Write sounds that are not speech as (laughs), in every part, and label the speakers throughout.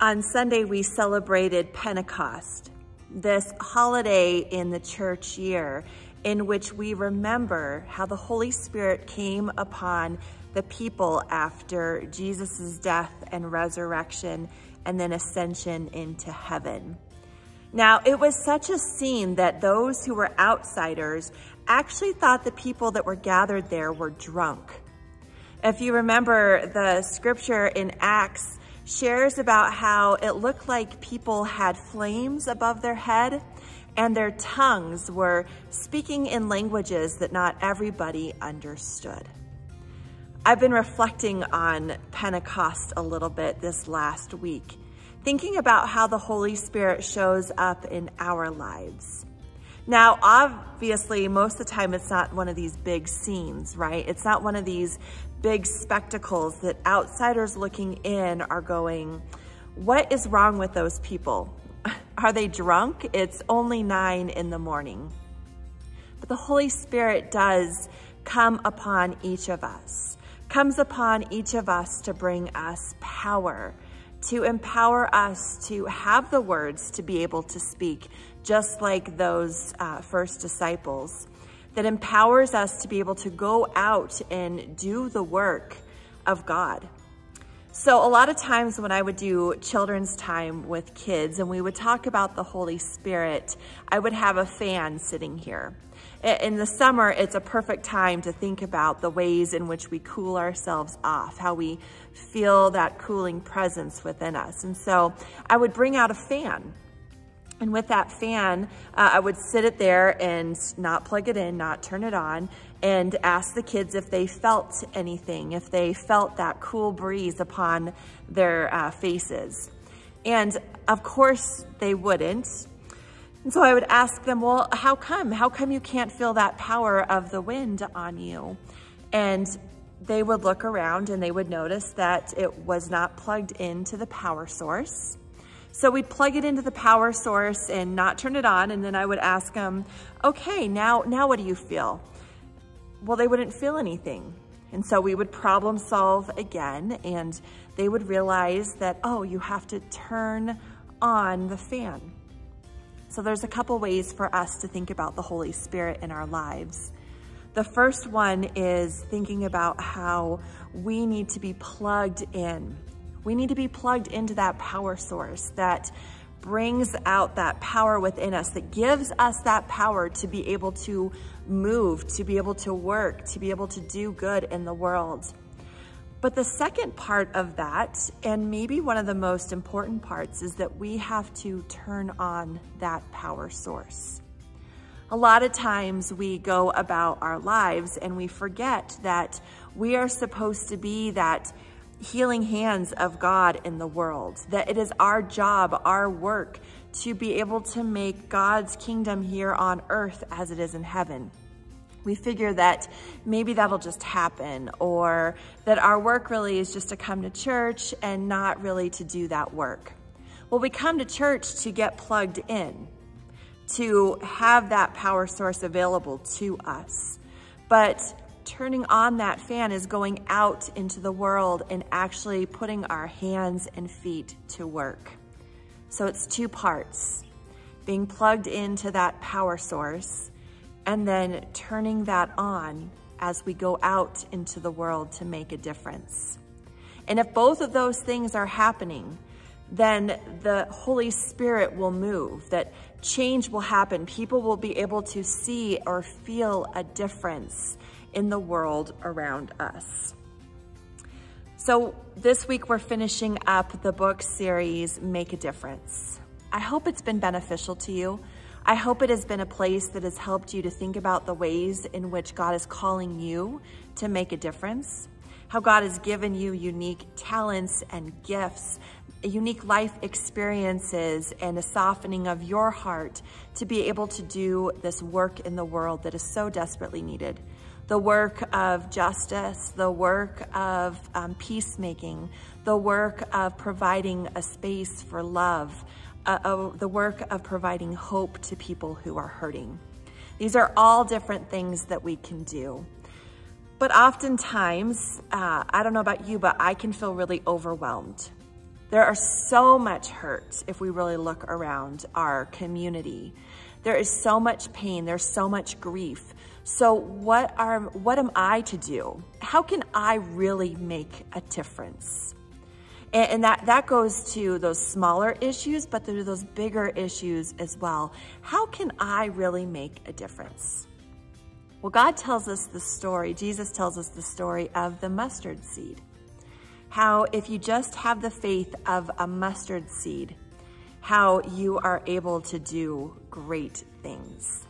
Speaker 1: On Sunday, we celebrated Pentecost, this holiday in the church year in which we remember how the Holy Spirit came upon the people after Jesus' death and resurrection and then ascension into heaven. Now, it was such a scene that those who were outsiders actually thought the people that were gathered there were drunk. If you remember, the scripture in Acts shares about how it looked like people had flames above their head and their tongues were speaking in languages that not everybody understood. I've been reflecting on Pentecost a little bit this last week, thinking about how the Holy Spirit shows up in our lives. Now, obviously, most of the time it's not one of these big scenes, right? It's not one of these big spectacles that outsiders looking in are going, what is wrong with those people? (laughs) Are they drunk? It's only nine in the morning. But the Holy Spirit does come upon each of us, comes upon each of us to bring us power, to empower us to have the words to be able to speak, just like those uh, first disciples, that empowers us to be able to go out and do the work of God. So a lot of times when I would do children's time with kids and we would talk about the Holy Spirit, I would have a fan sitting here. In the summer, it's a perfect time to think about the ways in which we cool ourselves off, how we feel that cooling presence within us. And so I would bring out a fan and with that fan, uh, I would sit it there and not plug it in, not turn it on, and ask the kids if they felt anything, if they felt that cool breeze upon their uh, faces. And of course they wouldn't. And so I would ask them, well, how come? How come you can't feel that power of the wind on you? And they would look around and they would notice that it was not plugged into the power source. So we'd plug it into the power source and not turn it on. And then I would ask them, okay, now, now what do you feel? Well, they wouldn't feel anything. And so we would problem solve again and they would realize that, oh, you have to turn on the fan. So there's a couple ways for us to think about the Holy Spirit in our lives. The first one is thinking about how we need to be plugged in we need to be plugged into that power source that brings out that power within us, that gives us that power to be able to move, to be able to work, to be able to do good in the world. But the second part of that, and maybe one of the most important parts, is that we have to turn on that power source. A lot of times we go about our lives and we forget that we are supposed to be that healing hands of God in the world, that it is our job, our work to be able to make God's kingdom here on earth as it is in heaven. We figure that maybe that'll just happen or that our work really is just to come to church and not really to do that work. Well, we come to church to get plugged in, to have that power source available to us. But turning on that fan is going out into the world and actually putting our hands and feet to work. So it's two parts, being plugged into that power source and then turning that on as we go out into the world to make a difference. And if both of those things are happening, then the Holy Spirit will move, that change will happen. People will be able to see or feel a difference in the world around us. So this week we're finishing up the book series, Make a Difference. I hope it's been beneficial to you. I hope it has been a place that has helped you to think about the ways in which God is calling you to make a difference, how God has given you unique talents and gifts, unique life experiences, and a softening of your heart to be able to do this work in the world that is so desperately needed the work of justice, the work of um, peacemaking, the work of providing a space for love, uh, uh, the work of providing hope to people who are hurting. These are all different things that we can do. But oftentimes, uh, I don't know about you, but I can feel really overwhelmed. There are so much hurt if we really look around our community. There is so much pain, there's so much grief. So what are what am I to do? How can I really make a difference? And, and that, that goes to those smaller issues, but are those bigger issues as well. How can I really make a difference? Well, God tells us the story, Jesus tells us the story of the mustard seed. How if you just have the faith of a mustard seed, how you are able to do great things.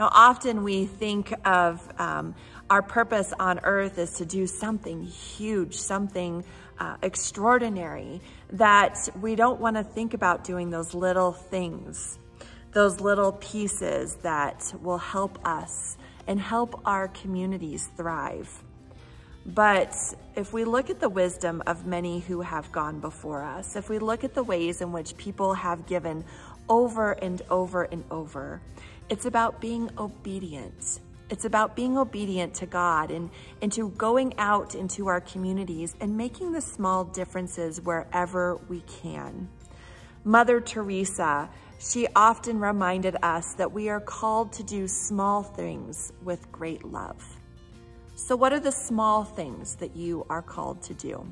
Speaker 1: Now, often we think of um, our purpose on earth is to do something huge, something uh, extraordinary, that we don't want to think about doing those little things, those little pieces that will help us and help our communities thrive. But if we look at the wisdom of many who have gone before us, if we look at the ways in which people have given over and over and over, it's about being obedient. It's about being obedient to God and, and to going out into our communities and making the small differences wherever we can. Mother Teresa, she often reminded us that we are called to do small things with great love. So what are the small things that you are called to do?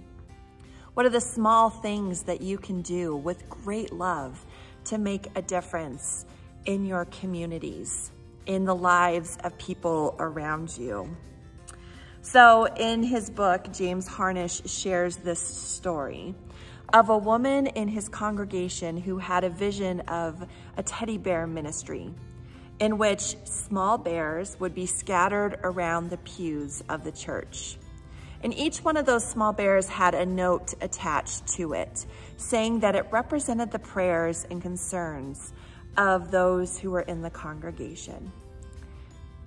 Speaker 1: What are the small things that you can do with great love to make a difference in your communities, in the lives of people around you? So in his book, James Harnish shares this story of a woman in his congregation who had a vision of a teddy bear ministry in which small bears would be scattered around the pews of the church. And each one of those small bears had a note attached to it, saying that it represented the prayers and concerns of those who were in the congregation.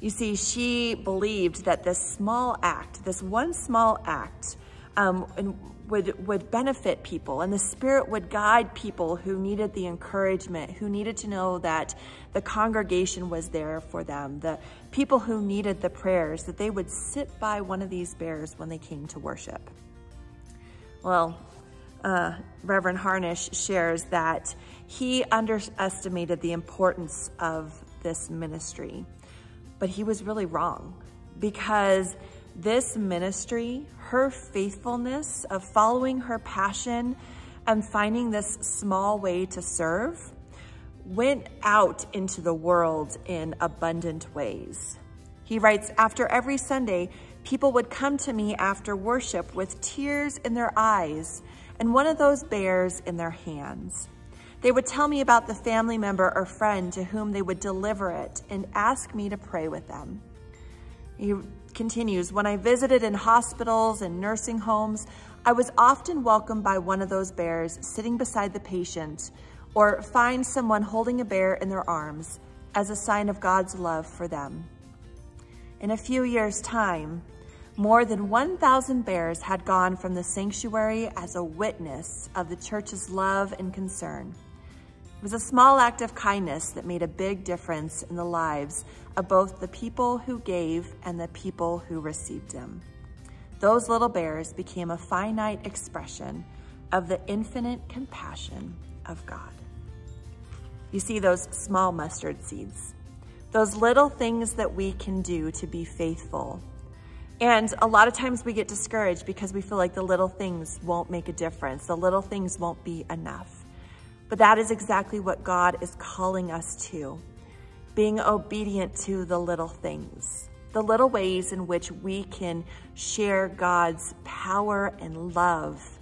Speaker 1: You see, she believed that this small act, this one small act, um, would, would benefit people and the Spirit would guide people who needed the encouragement, who needed to know that the congregation was there for them, the people who needed the prayers, that they would sit by one of these bears when they came to worship. Well, uh, Reverend Harnish shares that he underestimated the importance of this ministry, but he was really wrong because this ministry, her faithfulness of following her passion and finding this small way to serve, went out into the world in abundant ways. He writes, after every Sunday, people would come to me after worship with tears in their eyes and one of those bears in their hands. They would tell me about the family member or friend to whom they would deliver it and ask me to pray with them. He continues, when I visited in hospitals and nursing homes, I was often welcomed by one of those bears sitting beside the patient or find someone holding a bear in their arms as a sign of God's love for them. In a few years' time, more than 1,000 bears had gone from the sanctuary as a witness of the church's love and concern. It was a small act of kindness that made a big difference in the lives of both the people who gave and the people who received them. Those little bears became a finite expression of the infinite compassion of God. You see those small mustard seeds, those little things that we can do to be faithful. And a lot of times we get discouraged because we feel like the little things won't make a difference. The little things won't be enough. But that is exactly what God is calling us to, being obedient to the little things, the little ways in which we can share God's power and love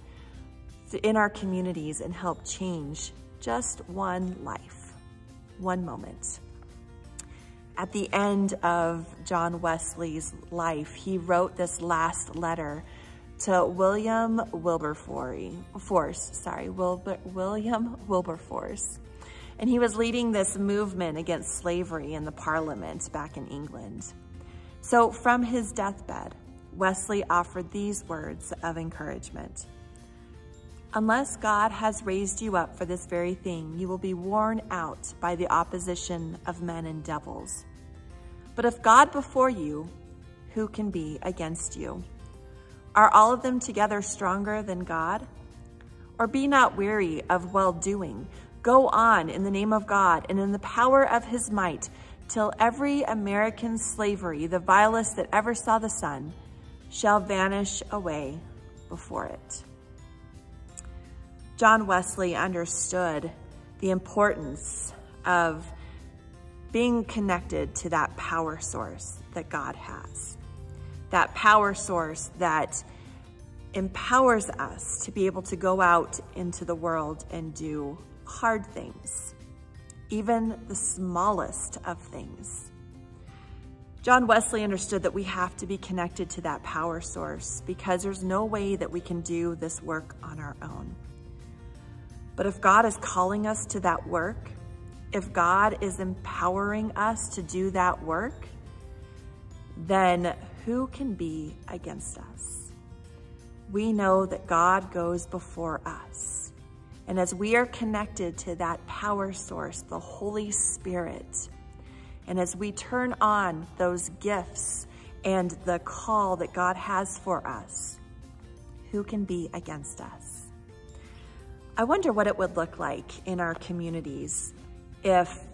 Speaker 1: in our communities and help change just one life, one moment. At the end of John Wesley's life, he wrote this last letter to William Wilberforce, sorry, Wilbur, William Wilberforce. And he was leading this movement against slavery in the parliament back in England. So from his deathbed, Wesley offered these words of encouragement. Unless God has raised you up for this very thing, you will be worn out by the opposition of men and devils. But if God before you, who can be against you? Are all of them together stronger than God? or be not weary of well doing. Go on in the name of God and in the power of his might till every American slavery, the vilest that ever saw the sun, shall vanish away before it. John Wesley understood the importance of being connected to that power source that God has. That power source that empowers us to be able to go out into the world and do hard things, even the smallest of things. John Wesley understood that we have to be connected to that power source because there's no way that we can do this work on our own. But if God is calling us to that work, if God is empowering us to do that work, then who can be against us? We know that God goes before us. And as we are connected to that power source, the Holy Spirit, and as we turn on those gifts and the call that God has for us, who can be against us? I wonder what it would look like in our communities if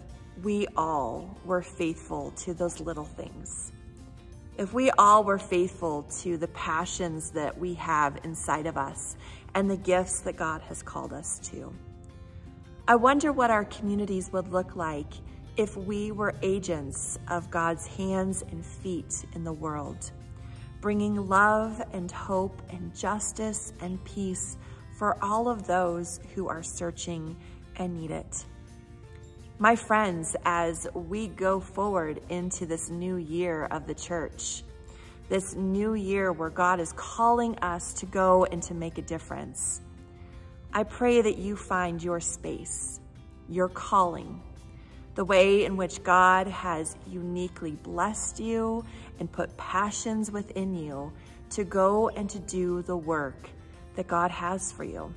Speaker 1: we all were faithful to those little things. If we all were faithful to the passions that we have inside of us and the gifts that God has called us to. I wonder what our communities would look like if we were agents of God's hands and feet in the world, bringing love and hope and justice and peace for all of those who are searching and need it. My friends, as we go forward into this new year of the church, this new year where God is calling us to go and to make a difference, I pray that you find your space, your calling, the way in which God has uniquely blessed you and put passions within you to go and to do the work that God has for you.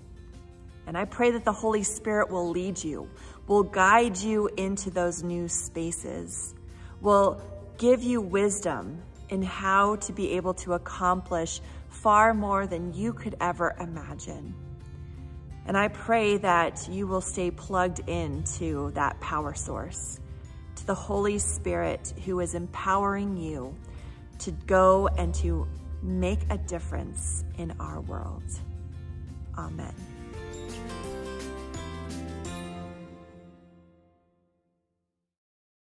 Speaker 1: And I pray that the Holy Spirit will lead you, will guide you into those new spaces, will give you wisdom in how to be able to accomplish far more than you could ever imagine. And I pray that you will stay plugged into that power source, to the Holy Spirit who is empowering you to go and to make a difference in our world. Amen.